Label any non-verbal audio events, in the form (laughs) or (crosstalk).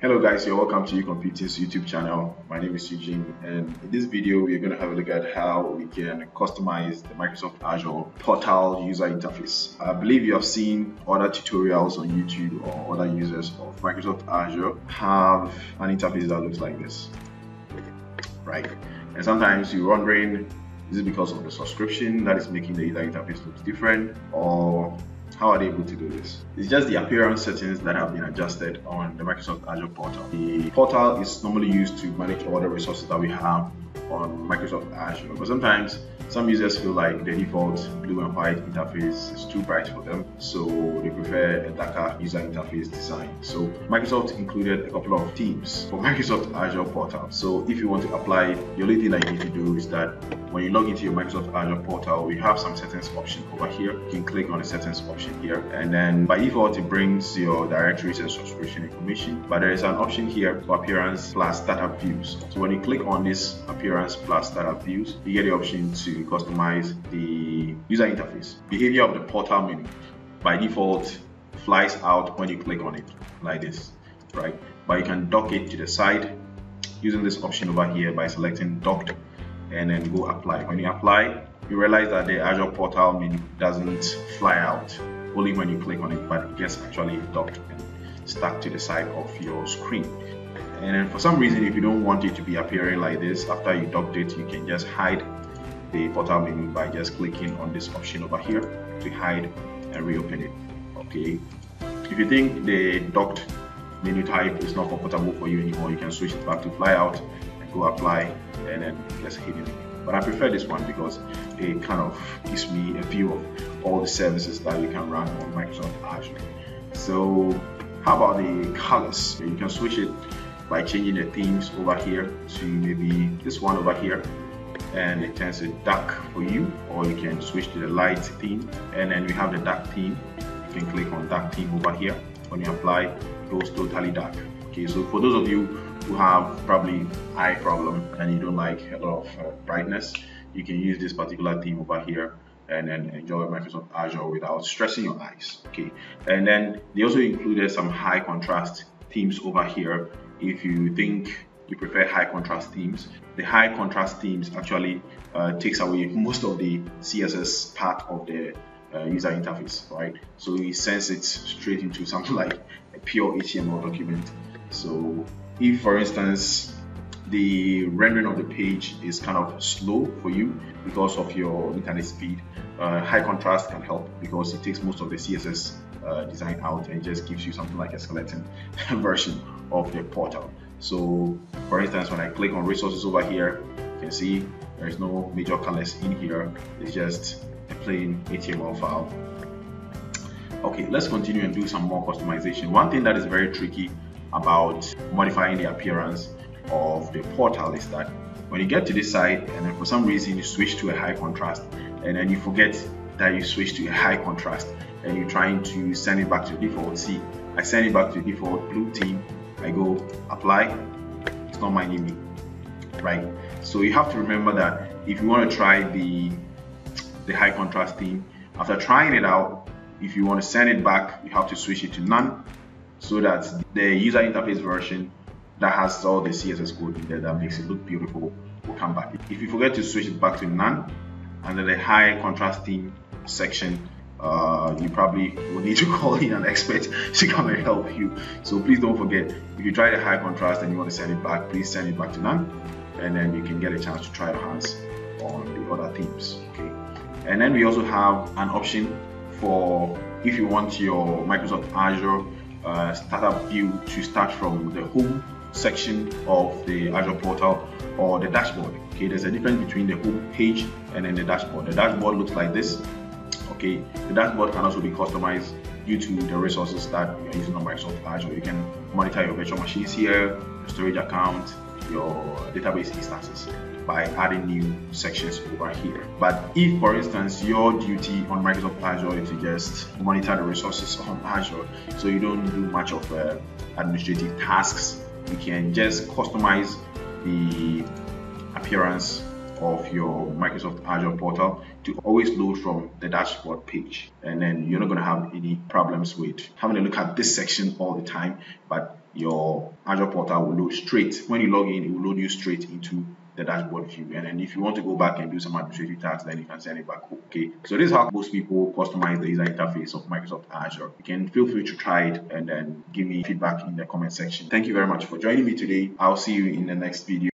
Hello guys, you're welcome to uComputing's YouTube channel. My name is Eugene and in this video we're going to have a look at how we can customize the Microsoft Azure portal user interface. I believe you have seen other tutorials on YouTube or other users of Microsoft Azure have an interface that looks like this, right? And sometimes you're wondering, is it because of the subscription that is making the user interface look different or how are they able to do this? It's just the appearance settings that have been adjusted on the Microsoft Azure portal. The portal is normally used to manage all the resources that we have on Microsoft Azure, but sometimes some users feel like the default blue and white interface is too bright for them, so they prefer a darker user interface design. So Microsoft included a couple of themes for (laughs) Microsoft Azure portal. So if you want to apply, the only thing that you need to do is that when you log into your Microsoft Azure portal, we have some settings option over here. You can click on the settings option here, and then by default it brings your directories and subscription information. But there is an option here for appearance plus startup views. So when you click on this appearance plus startup views, you get the option to customize the user interface. Behavior of the portal menu by default flies out when you click on it like this, right? But you can dock it to the side using this option over here by selecting docked and then go apply. When you apply, you realize that the Azure portal menu doesn't fly out only when you click on it, but it gets actually docked and stuck to the side of your screen. And then for some reason, if you don't want it to be appearing like this, after you docked it, you can just hide the portal menu by just clicking on this option over here to hide and reopen it okay? If you think the docked menu type is not comfortable for you anymore you can switch it back to flyout and go apply and then just hit it but I prefer this one because it kind of gives me a view of all the services that you can run on Microsoft Azure. So how about the colors? You can switch it by changing the themes over here to maybe this one over here. And it turns it dark for you or you can switch to the light theme. And then we have the dark theme. You can click on dark theme over here. When you apply it goes totally dark. Okay so for those of you who have probably eye problem and you don't like a lot of uh, brightness you can use this particular theme over here and then enjoy Microsoft Azure without stressing your eyes. Okay and then they also included some high contrast themes over here if you think you prefer high contrast themes. The high contrast themes actually uh, takes away most of the CSS part of the uh, user interface, right? So it sends it straight into something (laughs) like a pure HTML document. So if, for instance, the rendering of the page is kind of slow for you because of your internet speed, uh, high contrast can help because it takes most of the CSS uh, design out and just gives you something like a skeleton (laughs) version of the portal. So for instance, when I click on resources over here, you can see there is no major colors in here. It's just a plain HTML file. Okay, let's continue and do some more customization. One thing that is very tricky about modifying the appearance of the portal is that when you get to this side and then for some reason you switch to a high contrast and then you forget that you switch to a high contrast and you're trying to send it back to default. See, I send it back to default blue theme I go apply, it's not minding me, right? So you have to remember that if you want to try the the high contrast theme, after trying it out, if you want to send it back, you have to switch it to none so that the user interface version that has all the CSS code in there that makes it look beautiful will come back. If you forget to switch it back to none, then the high contrast theme section uh, you probably will need to (laughs) call in an expert to come and help you. So please don't forget, if you try the high contrast and you want to send it back, please send it back to none, and then you can get a chance to try your hands on the other themes. Okay, and then we also have an option for if you want your Microsoft Azure uh, startup view to start from the home section of the Azure portal or the dashboard. Okay, there's a difference between the home page and then the dashboard. The dashboard looks like this okay the dashboard can also be customized due to the resources that you're using on Microsoft Azure. You can monitor your virtual machines here, your storage account, your database instances by adding new sections over here. But if, for instance, your duty on Microsoft Azure is to just monitor the resources (laughs) on Azure, so you don't do much of uh, administrative tasks, you can just customize the appearance of your Microsoft Azure portal to always load from the dashboard page. And then you're not going to have any problems with having a look at this section all the time but your Azure portal will load straight. When you log in it will load you straight into the dashboard view. And then if you want to go back and do some administrative tasks then you can send it back okay? So this is how most people customize the user interface of Microsoft Azure. You can feel free to try it and then give me feedback in the comment section. Thank you very much for joining me today. I'll see you in the next video